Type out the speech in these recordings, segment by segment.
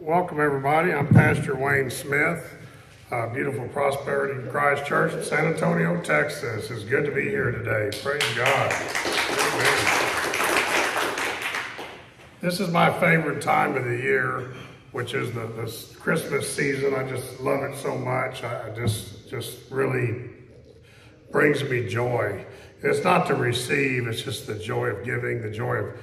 Welcome, everybody. I'm Pastor Wayne Smith, uh, beautiful Prosperity Christ Church in San Antonio, Texas. It's good to be here today. Praise God. Amen. This is my favorite time of the year, which is the, the Christmas season. I just love it so much. I, just, just really brings me joy. It's not to receive, it's just the joy of giving, the joy of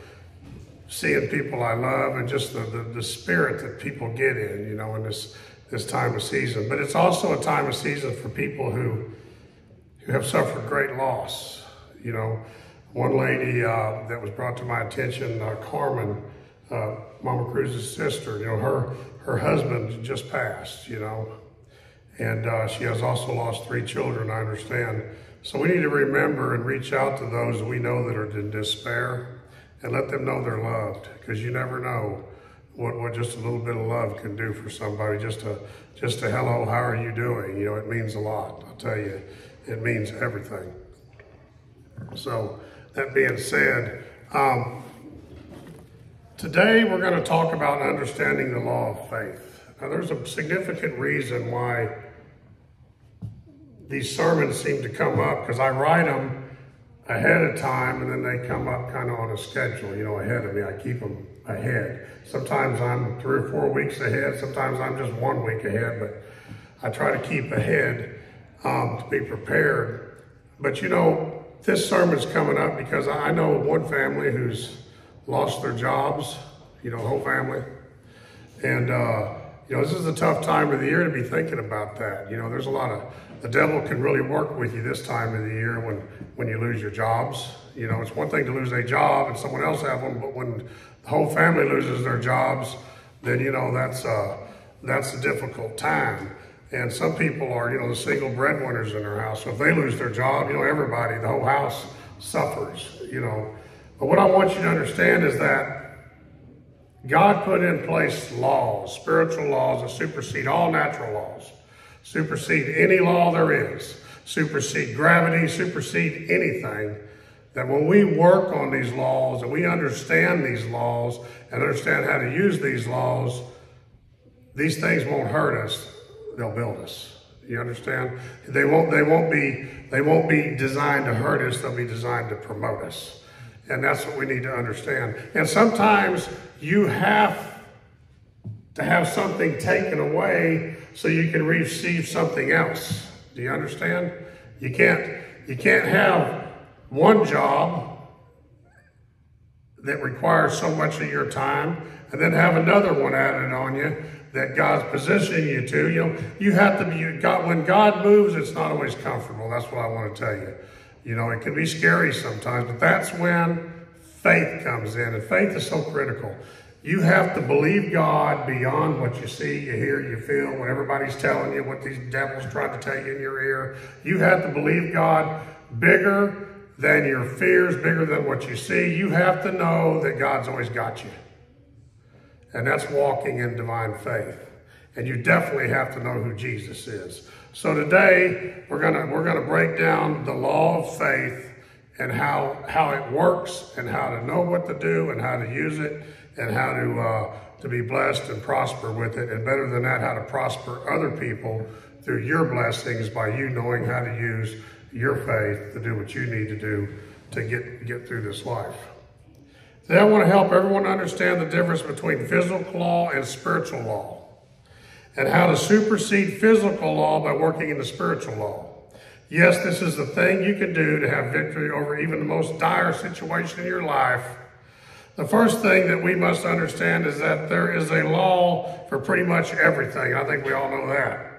seeing people I love and just the, the, the, spirit that people get in, you know, in this, this time of season. But it's also a time of season for people who, who have suffered great loss. You know, one lady uh, that was brought to my attention, uh, Carmen, uh, Mama Cruz's sister, you know, her, her husband just passed, you know, and uh, she has also lost three children, I understand. So we need to remember and reach out to those we know that are in despair and let them know they're loved because you never know what, what just a little bit of love can do for somebody. Just a, just a hello, how are you doing? You know, it means a lot. I'll tell you, it means everything. So that being said, um, today we're going to talk about understanding the law of faith. Now there's a significant reason why these sermons seem to come up because I write them ahead of time and then they come up kind of on a schedule, you know, ahead of me. I keep them ahead. Sometimes I'm three or four weeks ahead. Sometimes I'm just one week ahead, but I try to keep ahead um, to be prepared. But you know, this sermon's coming up because I know one family who's lost their jobs, you know, whole family. And, uh, you know, this is a tough time of the year to be thinking about that. You know, there's a lot of the devil can really work with you this time of the year when, when you lose your jobs. You know, it's one thing to lose a job and someone else have one, but when the whole family loses their jobs, then, you know, that's, uh, that's a difficult time. And some people are, you know, the single breadwinners in their house. So if they lose their job, you know, everybody, the whole house suffers, you know. But what I want you to understand is that God put in place laws, spiritual laws that supersede all natural laws supersede any law there is, supersede gravity, supersede anything. That when we work on these laws and we understand these laws and understand how to use these laws, these things won't hurt us, they'll build us. You understand? They won't, they won't be, they won't be designed to hurt us, they'll be designed to promote us. And that's what we need to understand. And sometimes you have to have something taken away so you can receive something else. Do you understand? You can't, you can't have one job that requires so much of your time and then have another one added on you that God's positioning you to. You know, you have to be, God, when God moves, it's not always comfortable. That's what I want to tell you. You know, it can be scary sometimes, but that's when faith comes in, and faith is so critical. You have to believe God beyond what you see, you hear, you feel, what everybody's telling you, what these devils trying to tell you in your ear. You have to believe God bigger than your fears, bigger than what you see. You have to know that God's always got you. And that's walking in divine faith. And you definitely have to know who Jesus is. So today we're gonna we're gonna break down the law of faith and how how it works and how to know what to do and how to use it and how to, uh, to be blessed and prosper with it. And better than that, how to prosper other people through your blessings by you knowing how to use your faith to do what you need to do to get, get through this life. Today I want to help everyone understand the difference between physical law and spiritual law and how to supersede physical law by working in the spiritual law. Yes, this is the thing you can do to have victory over even the most dire situation in your life the first thing that we must understand is that there is a law for pretty much everything. I think we all know that.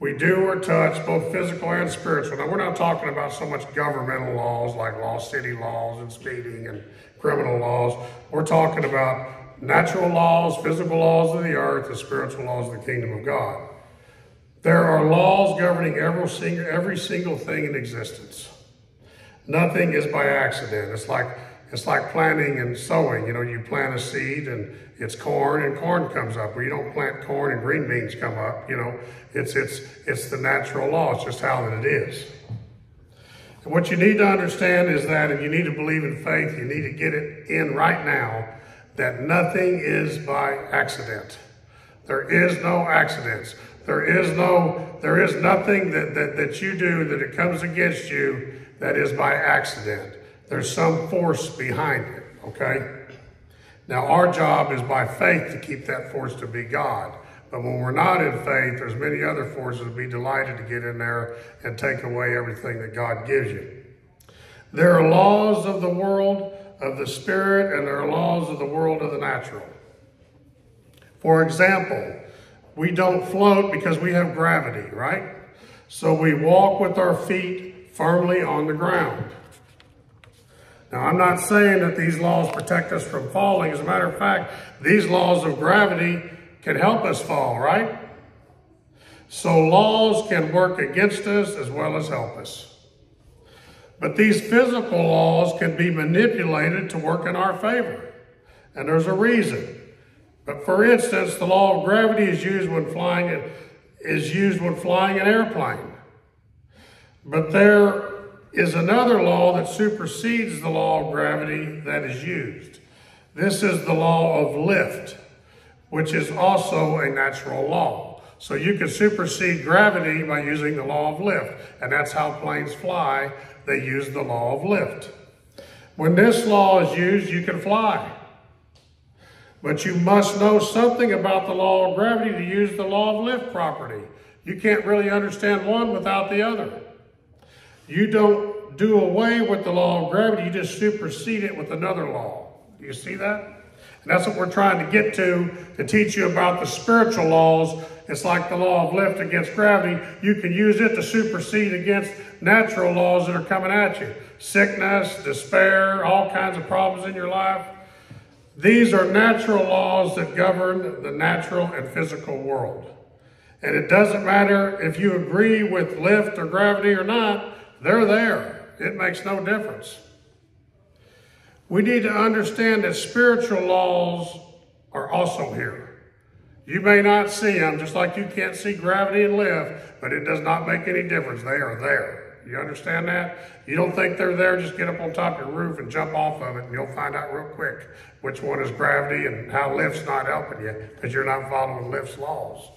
We do or touch both physical and spiritual. Now, we're not talking about so much governmental laws like law city laws and speeding and criminal laws. We're talking about natural laws, physical laws of the earth, and spiritual laws of the kingdom of God. There are laws governing every single, every single thing in existence. Nothing is by accident. It's like it's like planting and sowing. You know, you plant a seed and it's corn and corn comes up. Well, you don't plant corn and green beans come up. You know, it's, it's, it's the natural law. It's just how that it is. And what you need to understand is that if you need to believe in faith, you need to get it in right now that nothing is by accident. There is no accidents. There is no, there is nothing that, that, that you do that it comes against you that is by accident. There's some force behind it, okay? Now our job is by faith to keep that force to be God. But when we're not in faith, there's many other forces to be delighted to get in there and take away everything that God gives you. There are laws of the world of the spirit and there are laws of the world of the natural. For example, we don't float because we have gravity, right? So we walk with our feet firmly on the ground. Now, I'm not saying that these laws protect us from falling. As a matter of fact, these laws of gravity can help us fall, right? So laws can work against us as well as help us. But these physical laws can be manipulated to work in our favor. And there's a reason. But for instance, the law of gravity is used when flying is used when flying an airplane. But there is another law that supersedes the law of gravity that is used. This is the law of lift which is also a natural law. So you can supersede gravity by using the law of lift. And that's how planes fly. They use the law of lift. When this law is used, you can fly. But you must know something about the law of gravity to use the law of lift property. You can't really understand one without the other. You don't do away with the law of gravity, you just supersede it with another law. Do you see that? And that's what we're trying to get to, to teach you about the spiritual laws. It's like the law of lift against gravity. You can use it to supersede against natural laws that are coming at you. Sickness, despair, all kinds of problems in your life. These are natural laws that govern the natural and physical world. And it doesn't matter if you agree with lift or gravity or not, they're there. It makes no difference. We need to understand that spiritual laws are also here. You may not see them, just like you can't see gravity and lift, but it does not make any difference. They are there. You understand that? You don't think they're there, just get up on top of your roof and jump off of it, and you'll find out real quick which one is gravity and how lift's not helping you because you're not following lift's laws.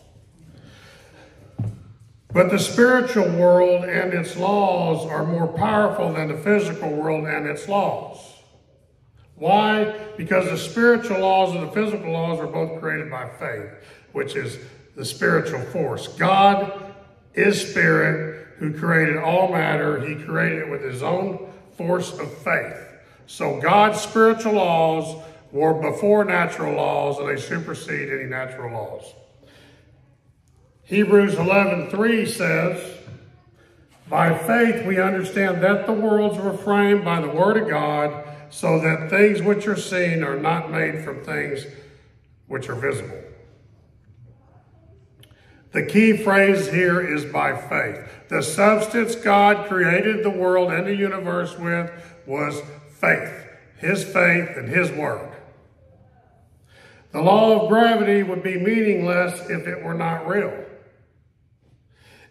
But the spiritual world and its laws are more powerful than the physical world and its laws. Why? Because the spiritual laws and the physical laws are both created by faith, which is the spiritual force. God is spirit who created all matter. He created it with his own force of faith. So God's spiritual laws were before natural laws and they supersede any natural laws. Hebrews 11:3 says, "By faith we understand that the worlds were framed by the word of God, so that things which are seen are not made from things which are visible. The key phrase here is by faith. The substance God created the world and the universe with was faith, his faith and his work. The law of gravity would be meaningless if it were not real.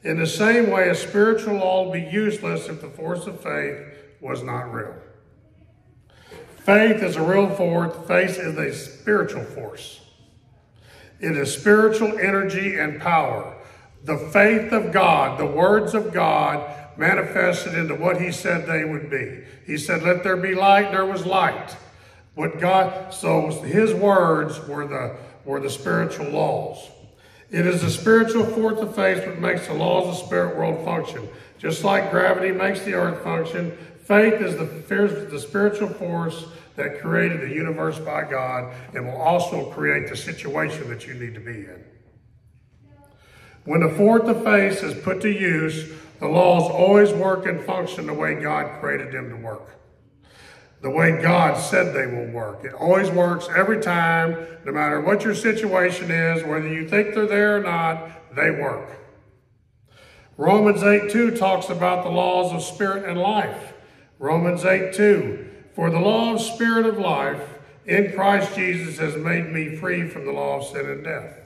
In the same way, a spiritual law would be useless if the force of faith was not real. Faith is a real force. Faith is a spiritual force. It is spiritual energy and power. The faith of God, the words of God, manifested into what he said they would be. He said, let there be light, there was light. What God, so his words were the, were the spiritual laws. It is the spiritual force of faith that makes the laws of the spirit world function. Just like gravity makes the earth function, faith is the, the spiritual force that created the universe by God and will also create the situation that you need to be in. When the fourth of faith is put to use, the laws always work and function the way God created them to work. The way God said they will work. It always works every time, no matter what your situation is, whether you think they're there or not, they work. Romans 8 2 talks about the laws of spirit and life. Romans 8 2 for the law of spirit of life in Christ Jesus has made me free from the law of sin and death.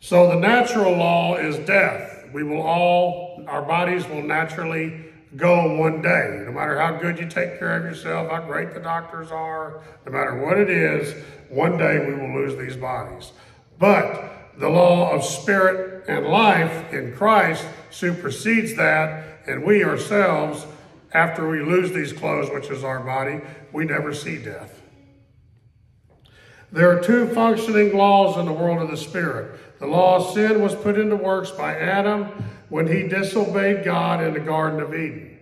So the natural law is death. We will all, our bodies will naturally go one day. No matter how good you take care of yourself, how great the doctors are, no matter what it is, one day we will lose these bodies. But the law of spirit and life in Christ supersedes that, and we ourselves, after we lose these clothes, which is our body, we never see death. There are two functioning laws in the world of the Spirit. The law of sin was put into works by Adam when he disobeyed God in the Garden of Eden.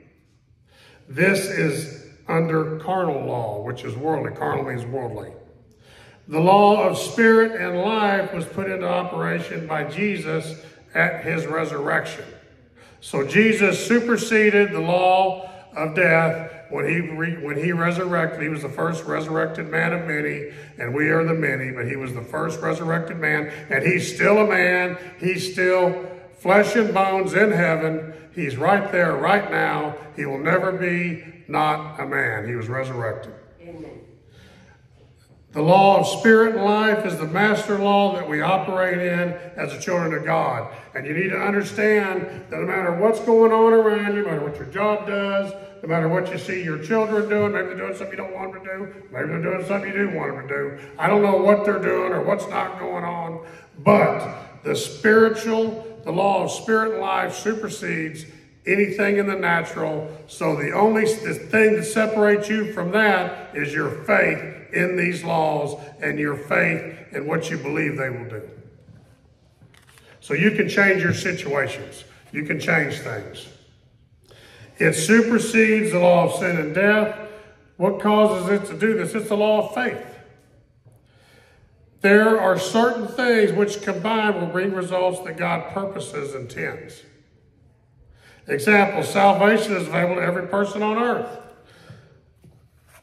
This is under carnal law, which is worldly. Carnal means worldly. The law of spirit and life was put into operation by Jesus at his resurrection. So Jesus superseded the law of death when he when he resurrected. He was the first resurrected man of many, and we are the many. But he was the first resurrected man, and he's still a man. He's still flesh and bones in heaven. He's right there, right now. He will never be not a man. He was resurrected. Amen. The law of spirit and life is the master law that we operate in as the children of God. And you need to understand that no matter what's going on around you, no matter what your job does, no matter what you see your children doing, maybe they're doing something you don't want them to do, maybe they're doing something you do want them to do. I don't know what they're doing or what's not going on, but the spiritual, the law of spirit and life supersedes anything in the natural. So the only thing that separates you from that is your faith in these laws and your faith in what you believe they will do. So you can change your situations. You can change things. It supersedes the law of sin and death. What causes it to do this? It's the law of faith. There are certain things which combined will bring results that God purposes and intends. Example, salvation is available to every person on earth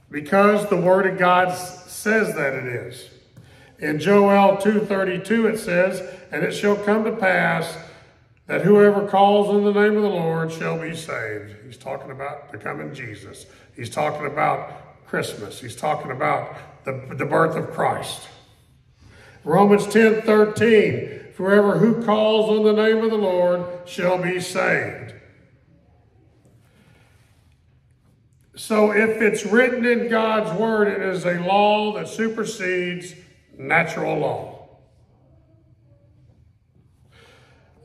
because the Word of God says that it is. In Joel 2.32 it says, And it shall come to pass that whoever calls on the name of the Lord shall be saved. He's talking about the coming Jesus. He's talking about Christmas. He's talking about the, the birth of Christ. Romans 10 13, whoever who calls on the name of the Lord shall be saved. So if it's written in God's word, it is a law that supersedes natural law.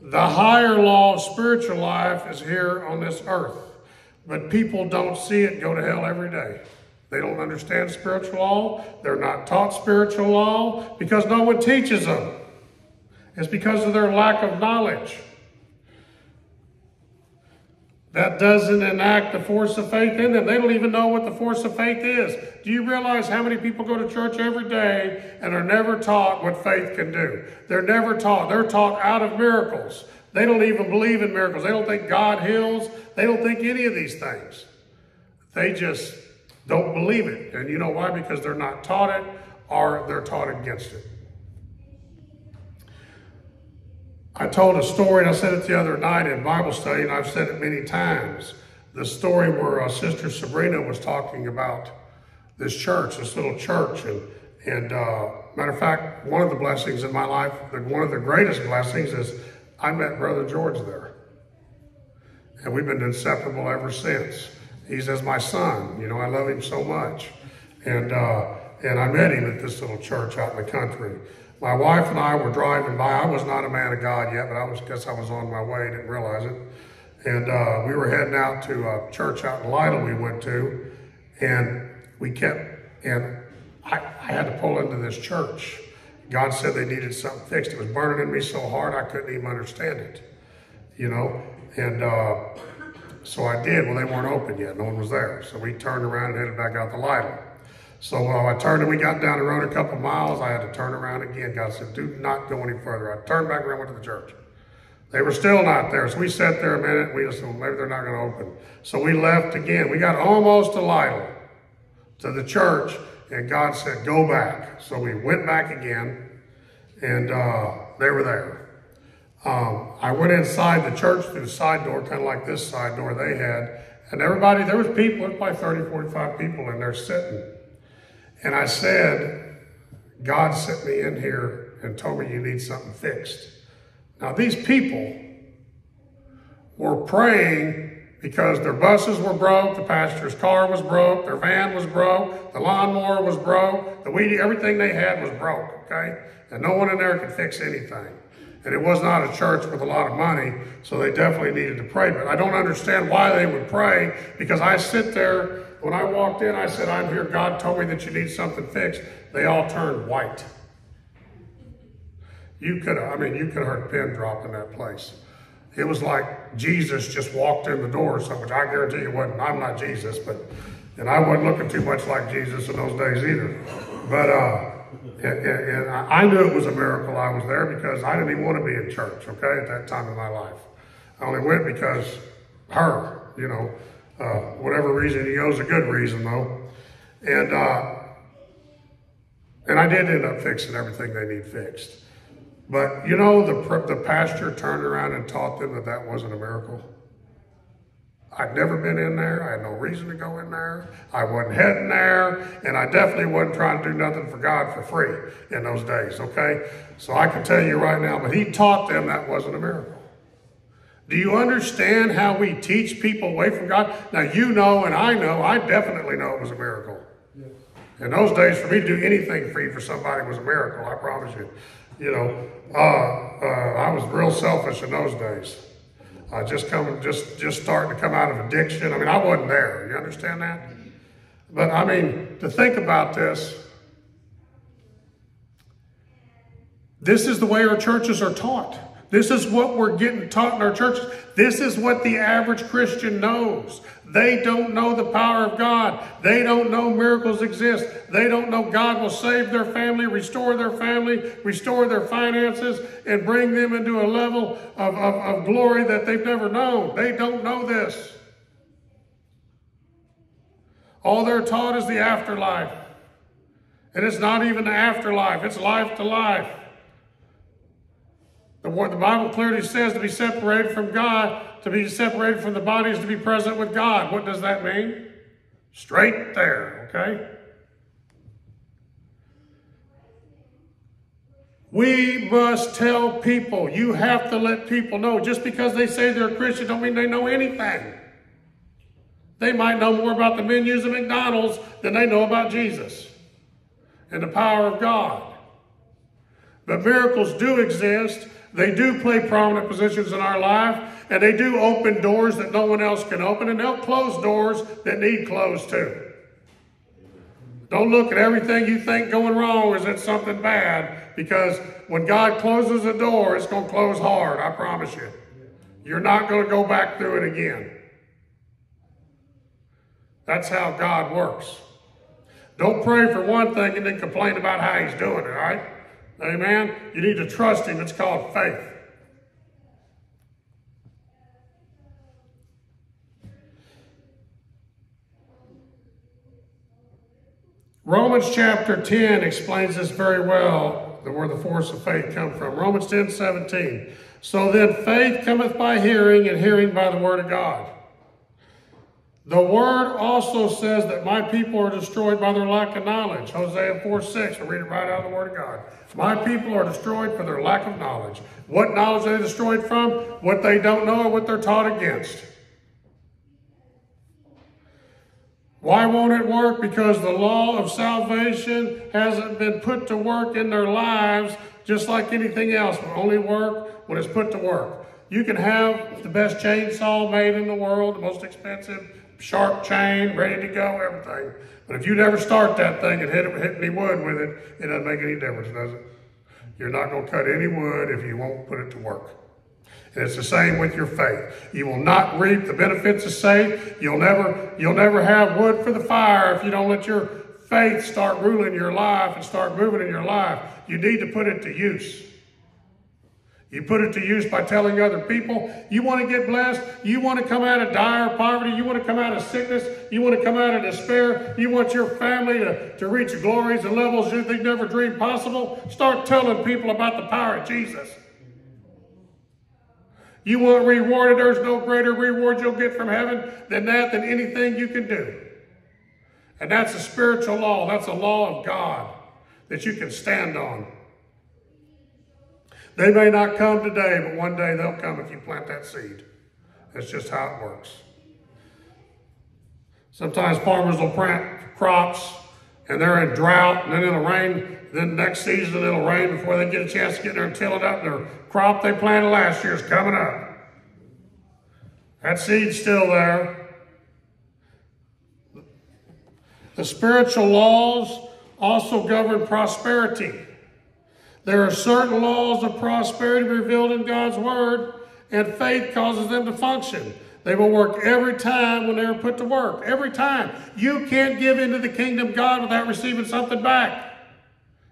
The higher law of spiritual life is here on this earth, but people don't see it go to hell every day. They don't understand spiritual law. They're not taught spiritual law because no one teaches them. It's because of their lack of knowledge. That doesn't enact the force of faith in them. They don't even know what the force of faith is. Do you realize how many people go to church every day and are never taught what faith can do? They're never taught. They're taught out of miracles. They don't even believe in miracles. They don't think God heals. They don't think any of these things. They just don't believe it. And you know why? Because they're not taught it or they're taught against it. I told a story, and I said it the other night in Bible study, and I've said it many times. The story where uh, Sister Sabrina was talking about this church, this little church, and and uh, matter of fact, one of the blessings in my life, one of the greatest blessings, is I met Brother George there, and we've been inseparable ever since. He's as my son, you know. I love him so much, and uh, and I met him at this little church out in the country. My wife and I were driving by. I was not a man of God yet, but I was guess I was on my way, didn't realize it. And uh, we were heading out to a church out in Lytle we went to, and we kept, and I, I had to pull into this church. God said they needed something fixed. It was burning in me so hard I couldn't even understand it, you know. And uh, so I did. Well, they weren't open yet. No one was there. So we turned around and headed back out the Lytle. So uh, I turned and we got down the road a couple miles. I had to turn around again. God said, do not go any further. I turned back around, went to the church. They were still not there. So we sat there a minute. We just said, well, maybe they're not going to open. So we left again. We got almost to Lytle, to the church, and God said, go back. So we went back again, and uh, they were there. Um, I went inside the church through the side door, kind of like this side door they had, and everybody, there was people, probably 30, 45 people in there sitting. And I said, God sent me in here and told me you need something fixed. Now, these people were praying because their buses were broke, the pastor's car was broke, their van was broke, the lawnmower was broke, the weed, everything they had was broke, okay? And no one in there could fix anything. And it was not a church with a lot of money, so they definitely needed to pray. But I don't understand why they would pray because I sit there, when I walked in, I said, I'm here, God told me that you need something fixed. They all turned white. You could I mean, you could have heard pin drop in that place. It was like Jesus just walked in the door or something, which I guarantee you wasn't. I'm not Jesus, but, and I wasn't looking too much like Jesus in those days either. But, uh, and, and I knew it was a miracle I was there because I didn't even want to be in church, okay, at that time in my life. I only went because her, you know, uh, whatever reason, you know, was a good reason though. And, uh, and I did end up fixing everything they need fixed. But you know, the, the pastor turned around and taught them that that wasn't a miracle. I'd never been in there. I had no reason to go in there. I wasn't heading there. And I definitely wasn't trying to do nothing for God for free in those days, okay? So I can tell you right now, but he taught them that wasn't a miracle. Do you understand how we teach people away from God? Now, you know, and I know, I definitely know it was a miracle. In those days, for me to do anything free for somebody was a miracle, I promise you. You know, uh, uh, I was real selfish in those days. Uh, just coming, just just starting to come out of addiction. I mean, I wasn't there. You understand that? But I mean, to think about this, this is the way our churches are taught. This is what we're getting taught in our churches. This is what the average Christian knows. They don't know the power of God. They don't know miracles exist. They don't know God will save their family, restore their family, restore their finances, and bring them into a level of, of, of glory that they've never known. They don't know this. All they're taught is the afterlife. And it's not even the afterlife, it's life to life. The, the Bible clearly says to be separated from God, to be separated from the body is to be present with God. What does that mean? Straight there, okay? We must tell people. You have to let people know. Just because they say they're a Christian don't mean they know anything. They might know more about the menus at McDonald's than they know about Jesus and the power of God. But miracles do exist. They do play prominent positions in our life, and they do open doors that no one else can open, and they'll close doors that need closed too. Don't look at everything you think going wrong as it's something bad, because when God closes a door, it's going to close hard, I promise you. You're not going to go back through it again. That's how God works. Don't pray for one thing and then complain about how he's doing it, all right? Amen? You need to trust Him. It's called faith. Romans chapter 10 explains this very well, where the force of faith comes from. Romans 10 17. So then faith cometh by hearing, and hearing by the word of God. The word also says that my people are destroyed by their lack of knowledge. Hosea 4 6, I read it right out of the word of God. My people are destroyed for their lack of knowledge. What knowledge are they destroyed from? What they don't know or what they're taught against. Why won't it work? Because the law of salvation hasn't been put to work in their lives just like anything else. It only work when it's put to work. You can have the best chainsaw made in the world, the most expensive sharp chain, ready to go, everything. But if you never start that thing and hit, it hit any wood with it, it doesn't make any difference, does it? You're not going to cut any wood if you won't put it to work. And it's the same with your faith. You will not reap the benefits of faith. You'll never, you'll never have wood for the fire if you don't let your faith start ruling your life and start moving in your life. You need to put it to use. You put it to use by telling other people. You want to get blessed. You want to come out of dire poverty. You want to come out of sickness. You want to come out of despair. You want your family to, to reach glories and levels you think never dreamed possible. Start telling people about the power of Jesus. You want rewarded. There's no greater reward you'll get from heaven than that, than anything you can do. And that's a spiritual law. That's a law of God that you can stand on. They may not come today, but one day they'll come if you plant that seed. That's just how it works. Sometimes farmers will plant crops and they're in drought, and then it'll rain. Then next season it'll rain before they get a chance to get there and till it up. Their crop they planted last year is coming up. That seed's still there. The spiritual laws also govern prosperity. There are certain laws of prosperity revealed in God's Word, and faith causes them to function. They will work every time when they are put to work. Every time. You can't give into the kingdom of God without receiving something back.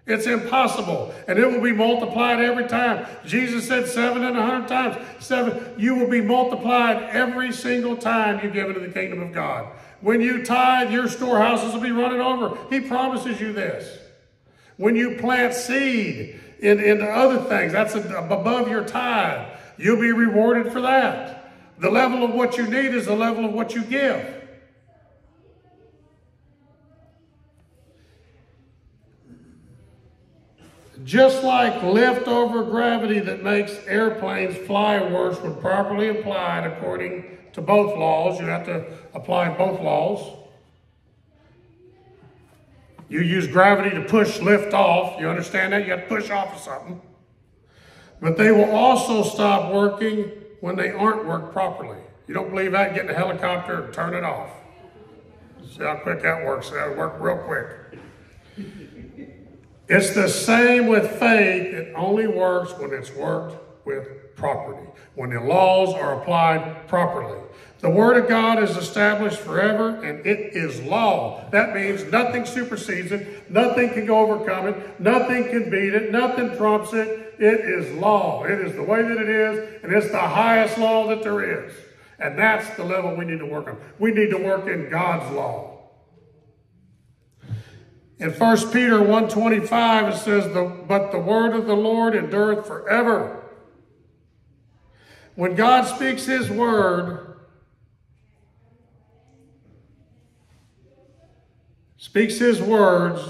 It's impossible. And it will be multiplied every time. Jesus said seven and a hundred times. Seven. You will be multiplied every single time you give into the kingdom of God. When you tithe, your storehouses will be running over. He promises you this. When you plant seed in, into other things, that's above your tithe. You'll be rewarded for that. The level of what you need is the level of what you give. Just like leftover gravity that makes airplanes fly worse when properly applied according to both laws, you have to apply both laws. You use gravity to push lift off. You understand that? You have to push off of something. But they will also stop working when they aren't worked properly. You don't believe that? Get in a helicopter and turn it off. See how quick that works. That'll work real quick. It's the same with faith. It only works when it's worked with property, when the laws are applied properly. The Word of God is established forever and it is law. That means nothing supersedes it, nothing can overcome it, nothing can beat it, nothing trumps it. It is law. It is the way that it is, and it's the highest law that there is. And that's the level we need to work on. We need to work in God's law. In 1 Peter 1.25 it says, But the word of the Lord endureth forever. When God speaks his word, speaks his words,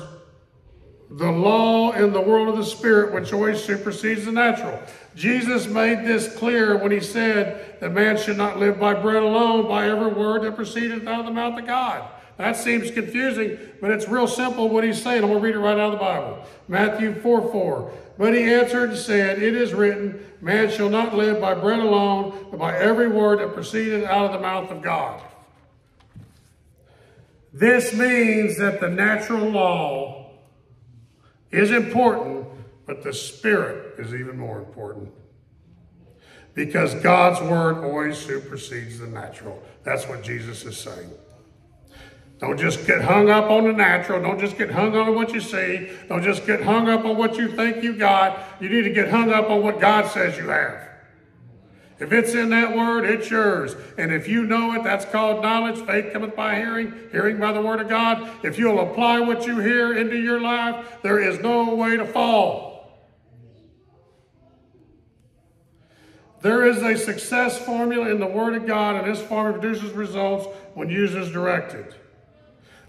the law in the world of the spirit, which always supersedes the natural. Jesus made this clear when he said that man should not live by bread alone, by every word that proceedeth out of the mouth of God. That seems confusing, but it's real simple what he's saying. I'm going to read it right out of the Bible. Matthew 4 4. But he answered and said, It is written, Man shall not live by bread alone, but by every word that proceedeth out of the mouth of God. This means that the natural law is important, but the spirit is even more important. Because God's word always supersedes the natural. That's what Jesus is saying. Don't just get hung up on the natural. Don't just get hung up on what you see. Don't just get hung up on what you think you got. You need to get hung up on what God says you have. If it's in that word, it's yours. And if you know it, that's called knowledge. Faith cometh by hearing, hearing by the word of God. If you'll apply what you hear into your life, there is no way to fall. There is a success formula in the Word of God, and this formula produces results when used as directed.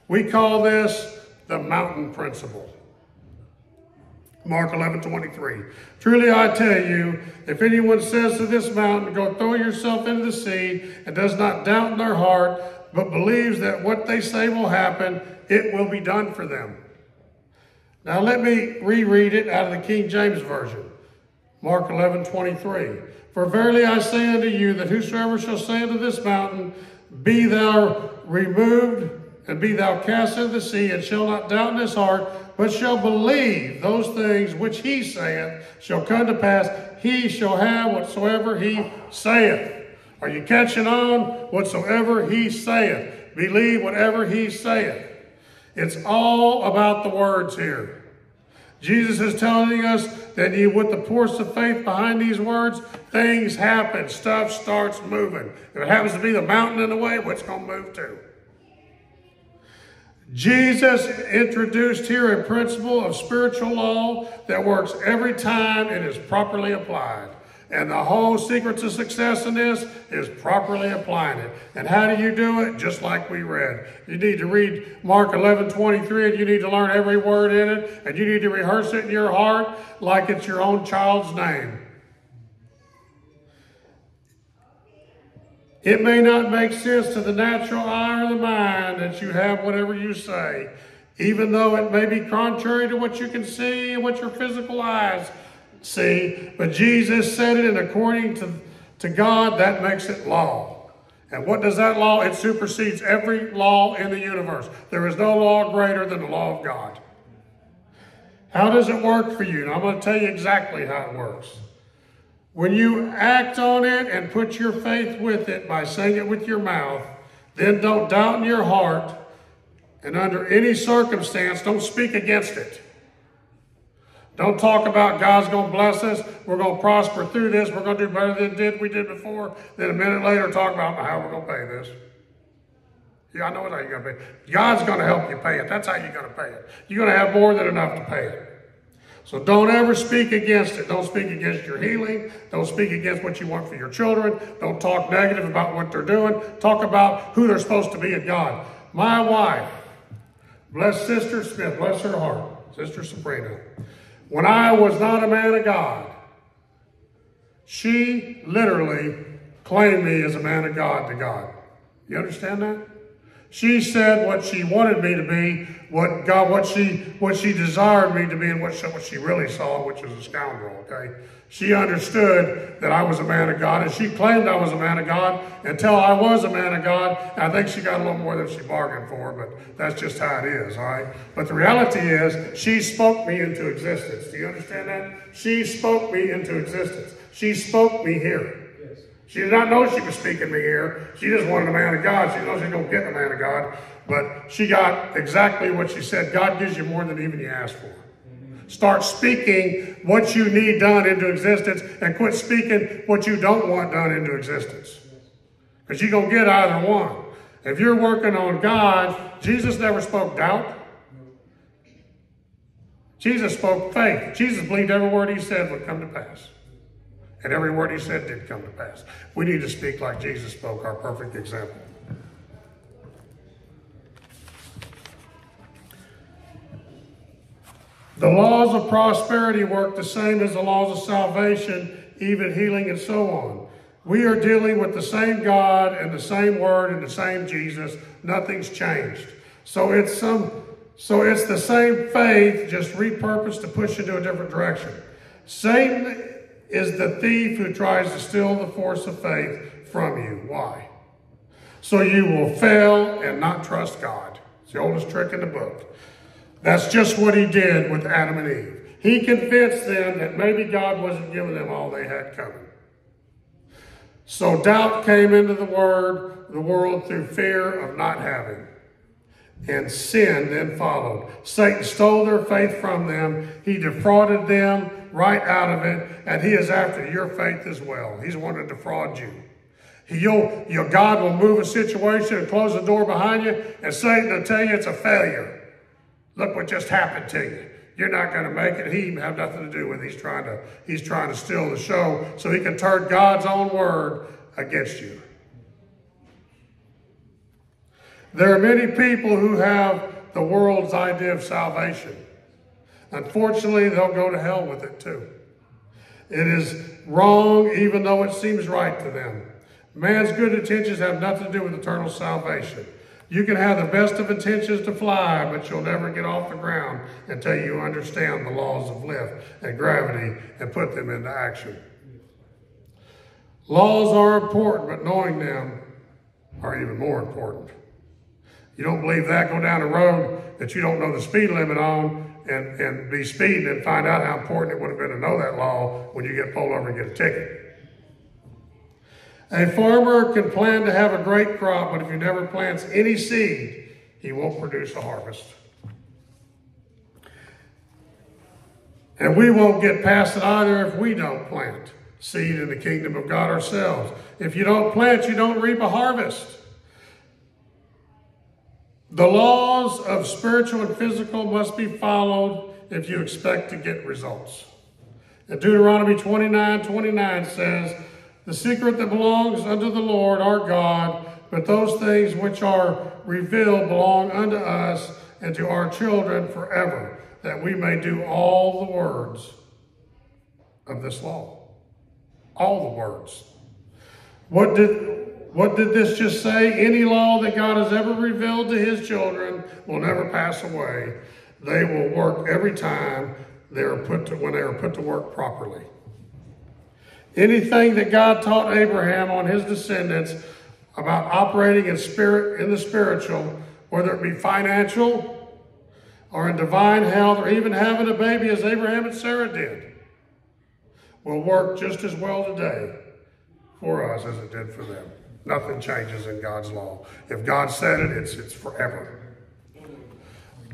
We call this the mountain principle. Mark 11, 23. Truly I tell you, if anyone says to this mountain, go throw yourself into the sea, and does not doubt in their heart, but believes that what they say will happen, it will be done for them. Now let me reread it out of the King James Version. Mark 11, 23. For verily I say unto you that whosoever shall say unto this mountain, Be thou removed and be thou cast into the sea, and shall not doubt in his heart, but shall believe those things which he saith shall come to pass. He shall have whatsoever he saith. Are you catching on? Whatsoever he saith. Believe whatever he saith. It's all about the words here. Jesus is telling us that you, with the force of faith behind these words, things happen. Stuff starts moving. If it happens to be the mountain in the way, what's going to move to? Jesus introduced here a principle of spiritual law that works every time it is properly applied. And the whole secret to success in this is properly applying it. And how do you do it? Just like we read. You need to read Mark 11, 23, and you need to learn every word in it, and you need to rehearse it in your heart like it's your own child's name. It may not make sense to the natural eye or the mind that you have whatever you say, even though it may be contrary to what you can see and what your physical eyes see. But Jesus said it, and according to, to God, that makes it law. And what does that law? It supersedes every law in the universe. There is no law greater than the law of God. How does it work for you? And I'm going to tell you exactly how it works. When you act on it and put your faith with it by saying it with your mouth, then don't doubt in your heart, and under any circumstance, don't speak against it. Don't talk about God's going to bless us. We're going to prosper through this. We're going to do better than did we did before. Then a minute later, talk about how we're going to pay this. Yeah, I know how you're going to pay. God's going to help you pay it. That's how you're going to pay it. You're going to have more than enough to pay it. So don't ever speak against it. Don't speak against your healing. Don't speak against what you want for your children. Don't talk negative about what they're doing. Talk about who they're supposed to be in God. My wife, bless Sister Smith, bless her heart, Sister Sabrina. When I was not a man of God, she literally claimed me as a man of God to God. You understand that? She said what she wanted me to be, what God, what she, what she desired me to be, and what she, what she really saw, which was a scoundrel. Okay, she understood that I was a man of God, and she claimed I was a man of God until I was a man of God. I think she got a little more than she bargained for, but that's just how it is. All right. But the reality is, she spoke me into existence. Do you understand that? She spoke me into existence. She spoke me here. She did not know she was speaking me here. She just wanted a man of God. She knows she's going to get a man of God. But she got exactly what she said. God gives you more than even you ask for. Start speaking what you need done into existence and quit speaking what you don't want done into existence. Because you're going to get either one. If you're working on God, Jesus never spoke doubt. Jesus spoke faith. Jesus believed every word he said would come to pass. And every word he said did come to pass. We need to speak like Jesus spoke, our perfect example. The laws of prosperity work the same as the laws of salvation, even healing and so on. We are dealing with the same God and the same word and the same Jesus. Nothing's changed. So it's some so it's the same faith, just repurposed to push into a different direction. Satan is the thief who tries to steal the force of faith from you. Why? So you will fail and not trust God. It's the oldest trick in the book. That's just what he did with Adam and Eve. He convinced them that maybe God wasn't giving them all they had coming. So doubt came into the word, the world through fear of not having. And sin then followed. Satan stole their faith from them. He defrauded them right out of it, and he is after your faith as well. He's wanting to defraud you. You'll, your God will move a situation and close the door behind you, and Satan will tell you it's a failure. Look what just happened to you. You're not going to make it. He have nothing to do with it. He's trying to, he's trying to steal the show so he can turn God's own word against you. There are many people who have the world's idea of salvation. Unfortunately, they'll go to hell with it too. It is wrong even though it seems right to them. Man's good intentions have nothing to do with eternal salvation. You can have the best of intentions to fly, but you'll never get off the ground until you understand the laws of lift and gravity and put them into action. Laws are important, but knowing them are even more important. You don't believe that, go down a road that you don't know the speed limit on and, and be speeding and find out how important it would have been to know that law when you get pulled over and get a ticket. A farmer can plan to have a great crop, but if he never plants any seed, he won't produce a harvest. And we won't get past it either if we don't plant seed in the kingdom of God ourselves. If you don't plant, you don't reap a harvest. The laws of spiritual and physical must be followed if you expect to get results. And Deuteronomy 29 29 says, The secret that belongs unto the Lord our God, but those things which are revealed belong unto us and to our children forever, that we may do all the words of this law. All the words. What did What did this just say? Any law that God has ever revealed to his children will never pass away. They will work every time they are put to, when they are put to work properly. Anything that God taught Abraham on his descendants about operating in spirit in the spiritual, whether it be financial or in divine health or even having a baby as Abraham and Sarah did, will work just as well today for us as it did for them. Nothing changes in God's law. If God said it, it's, it's forever.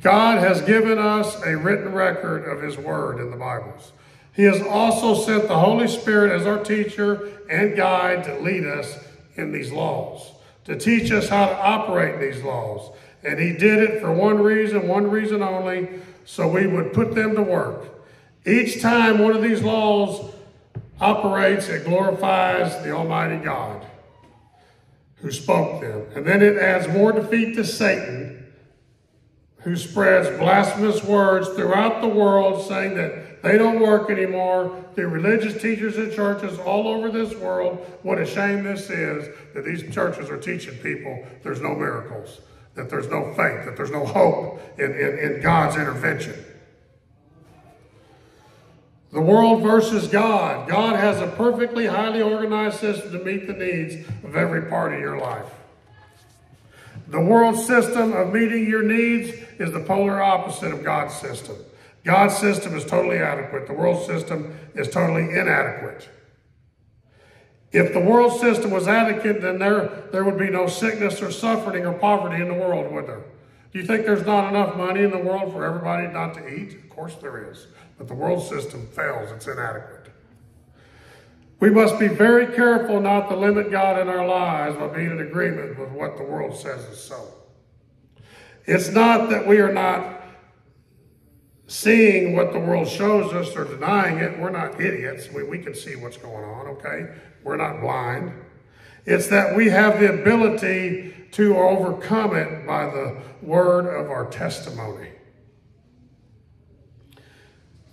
God has given us a written record of His Word in the Bibles. He has also sent the Holy Spirit as our teacher and guide to lead us in these laws, to teach us how to operate these laws. And He did it for one reason, one reason only, so we would put them to work. Each time one of these laws operates, it glorifies the Almighty God who spoke them. And then it adds more defeat to Satan, who spreads blasphemous words throughout the world saying that they don't work anymore. The religious teachers in churches all over this world, what a shame this is that these churches are teaching people there's no miracles, that there's no faith, that there's no hope in, in, in God's intervention. The world versus God. God has a perfectly highly organized system to meet the needs of every part of your life. The world system of meeting your needs is the polar opposite of God's system. God's system is totally adequate. The world system is totally inadequate. If the world system was adequate, then there, there would be no sickness or suffering or poverty in the world, would there? Do you think there's not enough money in the world for everybody not to eat? Of course there is. But the world system fails, it's inadequate. We must be very careful not to limit God in our lives by being in agreement with what the world says is so. It's not that we are not seeing what the world shows us or denying it. We're not idiots. We, we can see what's going on, okay? We're not blind. It's that we have the ability to overcome it by the word of our testimony.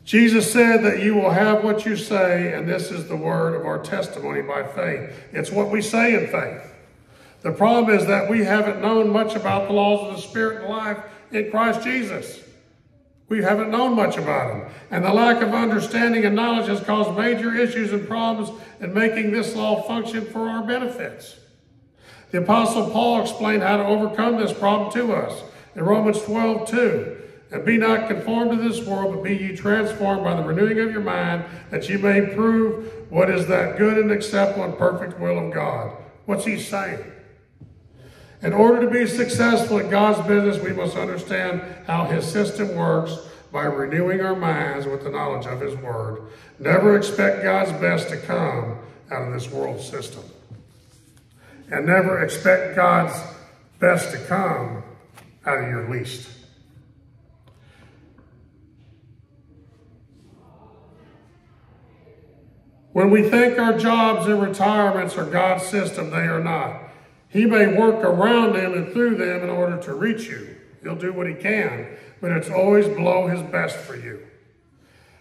Jesus said that you will have what you say, and this is the word of our testimony by faith. It's what we say in faith. The problem is that we haven't known much about the laws of the Spirit and life in Christ Jesus. We haven't known much about them. And the lack of understanding and knowledge has caused major issues and problems in making this law function for our benefits. The Apostle Paul explained how to overcome this problem to us in Romans 12, 2. And be not conformed to this world, but be ye transformed by the renewing of your mind, that ye may prove what is that good and acceptable and perfect will of God. What's he saying? In order to be successful in God's business, we must understand how his system works by renewing our minds with the knowledge of his word. Never expect God's best to come out of this world system. And never expect God's best to come out of your least. When we think our jobs and retirements are God's system, they are not. He may work around them and through them in order to reach you. He'll do what he can, but it's always below his best for you.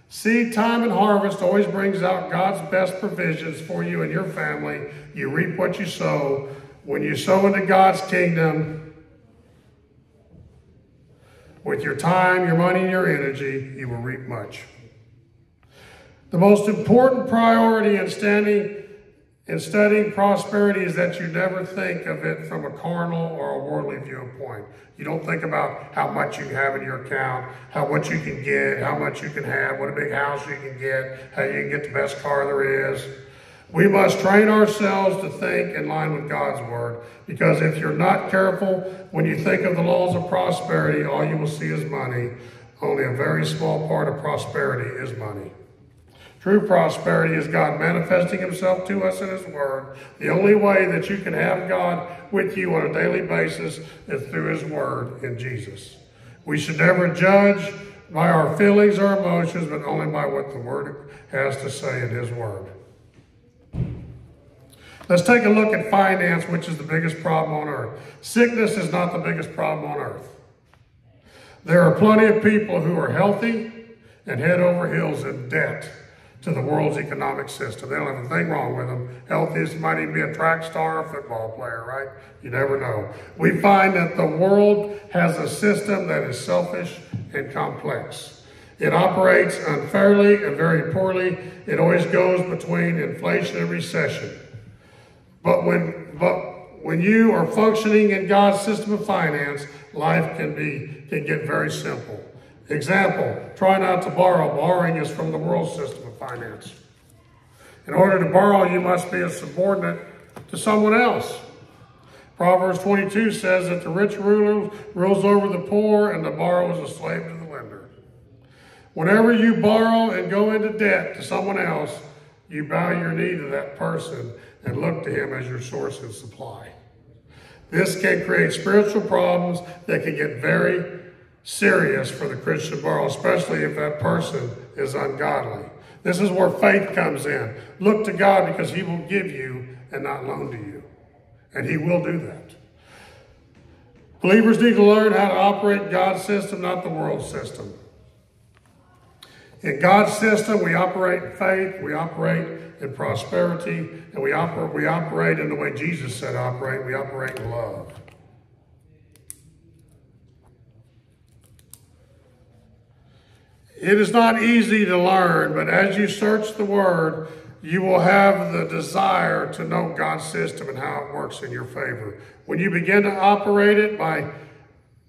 Seed time and harvest always brings out God's best provisions for you and your family. You reap what you sow. When you sow into God's kingdom, with your time, your money, and your energy, you will reap much. The most important priority in standing in studying prosperity is that you never think of it from a carnal or a worldly viewpoint. You don't think about how much you have in your account, how much you can get, how much you can have, what a big house you can get, how you can get the best car there is. We must train ourselves to think in line with God's word because if you're not careful, when you think of the laws of prosperity, all you will see is money. Only a very small part of prosperity is money. True prosperity is God manifesting himself to us in his word. The only way that you can have God with you on a daily basis is through his word in Jesus. We should never judge by our feelings or emotions, but only by what the word has to say in his word. Let's take a look at finance, which is the biggest problem on earth. Sickness is not the biggest problem on earth. There are plenty of people who are healthy and head over heels in debt to the world's economic system. They don't have a thing wrong with them. Healthiest might even be a track star or football player, right? You never know. We find that the world has a system that is selfish and complex. It operates unfairly and very poorly. It always goes between inflation and recession. But when, but when you are functioning in God's system of finance, life can be can get very simple. Example, try not to borrow. Borrowing is from the world system of finance. In order to borrow, you must be a subordinate to someone else. Proverbs 22 says that the rich ruler rules over the poor and the borrower is a slave to the lender. Whenever you borrow and go into debt to someone else, you bow your knee to that person and look to him as your source and supply. This can create spiritual problems that can get very serious for the Christian borrower, especially if that person is ungodly. This is where faith comes in. Look to God because he will give you and not loan to you. And he will do that. Believers need to learn how to operate God's system, not the world system. In God's system, we operate in faith, we operate in prosperity, and we, oper- we operate in the way Jesus said operate. We operate in love. It is not easy to learn, but as you search the Word, you will have the desire to know God's system and how it works in your favor. When you begin to operate it by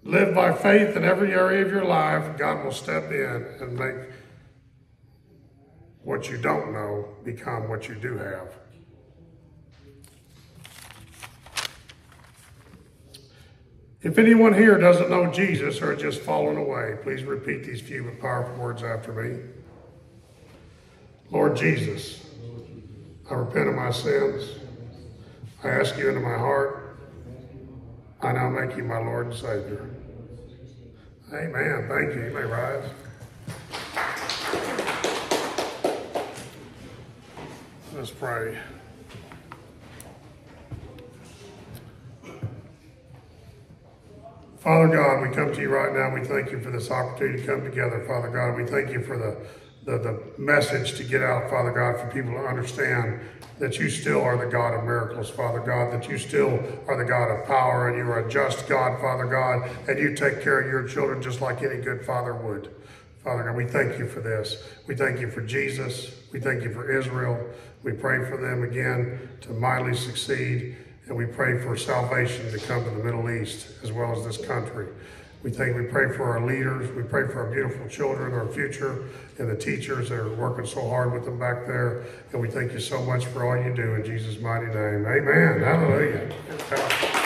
live by faith in every area of your life, God will step in and make what you don't know become what you do have. If anyone here doesn't know Jesus or has just fallen away, please repeat these few but powerful words after me. Lord Jesus, I repent of my sins. I ask you into my heart. I now make you my Lord and Savior. Amen. Thank you. You may rise. Let's pray. Father God, we come to you right now. We thank you for this opportunity to come together, Father God. We thank you for the, the, the message to get out, Father God, for people to understand that you still are the God of miracles, Father God, that you still are the God of power and you are a just God, Father God, and you take care of your children just like any good father would. Father God, we thank you for this. We thank you for Jesus. We thank you for Israel. We pray for them again to mightily succeed. And we pray for salvation to come to the Middle East as well as this country. We thank, we pray for our leaders. We pray for our beautiful children, our future, and the teachers that are working so hard with them back there. And we thank you so much for all you do in Jesus' mighty name. Amen. Hallelujah.